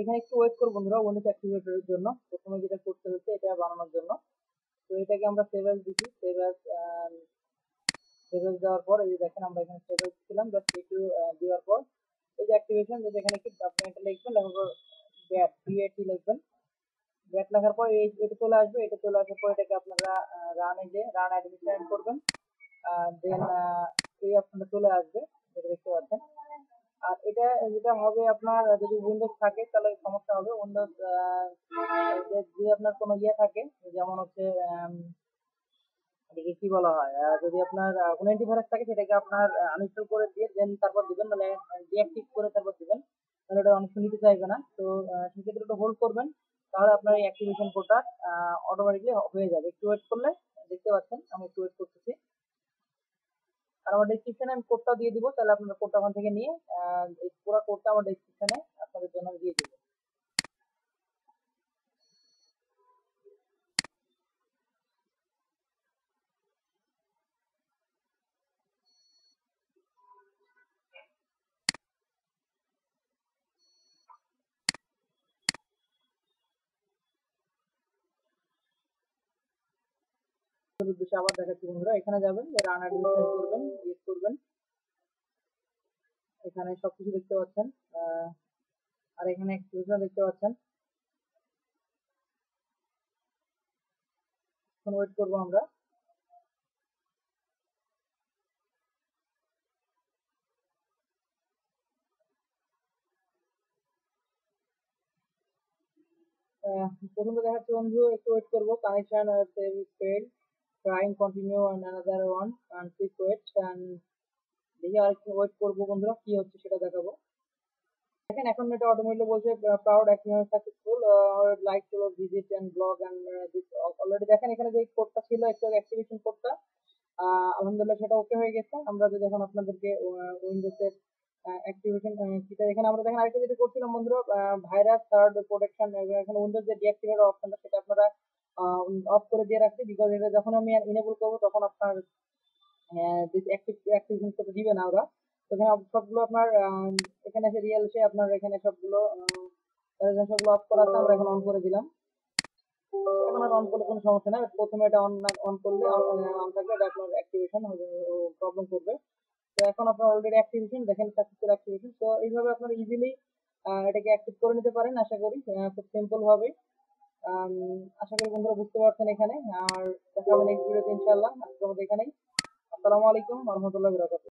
এখানে একটু ওয়েট করব বন্ধুরা উইন্ডোজ অ্যাক্টিভেটরের জন্য। প্রথমে যেটা করতে হচ্ছে, এটা বানানোর জন্য। তো এটাকে আমরা সেভ অ্যাজ দিছি। সেভ অ্যাজ সেভ অ্যাজ দেওয়ার পর, এই যে দেখেন আমরা এখানে সেভ অ্যাজ দিলাম জাস্ট একটু দেওয়ার পর। এই যে অ্যাক্টিভেশন যে এখানে কি আপনি এটা লিখবেন, লেখার পর ব্যাট বিএটি লিখবেন। ব্যাট লেখার পর এই এটা চলে আসবে, এটা চলে আসার পর এটাকে আপনারা রানে যে রান অ্যাডমিশন করবেন। দেন এই অপশনটা চলে আসবে, যেটা দেখতে পাচ্ছেন। আর এটা, যেটা হবে আপনার, যদি উইন্ডোজ থাকে, তাহলে সমস্যা হবে। উইন্ডোজ যদি আপনার কোনো ইয়ে থাকে, যেমন হচ্ছে এটাকে কি বলা হয়? যদি আপনার কোনো অ্যান্টিভাইরাস থাকে, সেটাকে আপনার আনইনস্টল করে দিয়ে দেন তারপর দিবেন মানে ডিঅ্যাক্টিভ করে তারপর দিবেন। তাহলে ওটা অনেক নিতে চাইবে না। তো সেক্ষেত্রে ওটা হোল্ড করবেন। তাহলে আপনার এই অ্যাক্টিভেশন কোডটা অটোমেটিকলি হয়ে যাবে। একটু ওয়েট করলে, দেখতে পাচ্ছেন, আমি একটু ওয়েট করতেছি। আর আমার ডেসক্রিপশনে আমি কোডটা দিয়ে দিব, তাহলে আপনারা কোডটা ওখান থেকে নিয়ে এই পুরো কোডটা আমার ডেসক্রিপশনে আপনাদের জন্য দিয়ে দিব। উদ্দেশ্যে আবার দেখাচ্ছি বন্ধুরা। এখানে যাবেন করবেন এখানে সবকিছু দেখতে পাচ্ছেন। আর এখানে দেখতে পাচ্ছেন। ওয়েট করব আমরা। বন্ধু, একটু ওয়েট করব। Connection save fail trying continue on another one and please wait and দেখি আর একটু ওয়েট করব বন্ধুরা, কি হচ্ছে সেটা দেখাবো। দেখেন এখন এটা অটোমেটিক বলছে proud active successful like to visit and blog and already দেখেন এখানে যে কোডটা ছিল, একটু অ্যাক্টিভেশন কোডটা আলহামদুলিল্লাহ সেটা ওকে হয়ে গেছে। আমরা যদি এখন আপনাদেরকে উইন্ডোজের অ্যাক্টিভেশন সেটা এখানে আমরা দেখেন আরেকটা যেটা করছিলাম বন্ধুরা ভাইরাস থার্ড প্রোটেকশন এখানে উইন্ডোজ যে ডিঅ্যাক্টিভেট অপশনটা সেটা আপনারা অফ করে দিয়ে রাখছি বিকজ এটা যখন আমি ইনেবল করব তখন আপনার অ্যাক্টিভেশন করতে দিবে না ওরা। তো এখানে সবগুলো আপনার এখানে এসে রিয়েল এসে আপনার এখানে সবগুলো সবগুলো অফ করা আমরা এখন অন করে দিলাম। এখন আর অন করলে কোনো সমস্যা নাই। প্রথমে এটা অন অন করলে অন থাকলে এটা আপনার অ্যাক্টিভেশন প্রবলেম করবে। তো এখন আপনার অলরেডি অ্যাক্টিভেশন দেখেন সাকসেসফুল অ্যাক্টিভেশন তো এইভাবে আপনারা ইজিলি এটাকে অ্যাক্টিভ করে নিতে পারেন, আশা করি খুব সিম্পল ভাবে। আশা করি বন্ধুরা বুঝতে পারছেন এখানে। আর দেখা হবে নেক্সট ভিডিওতে ইনশাআল্লাহ। আজকের মতো এখানেই। আসসালামু আলাইকুম রহমতুল্লাহ বরাকাতুহু।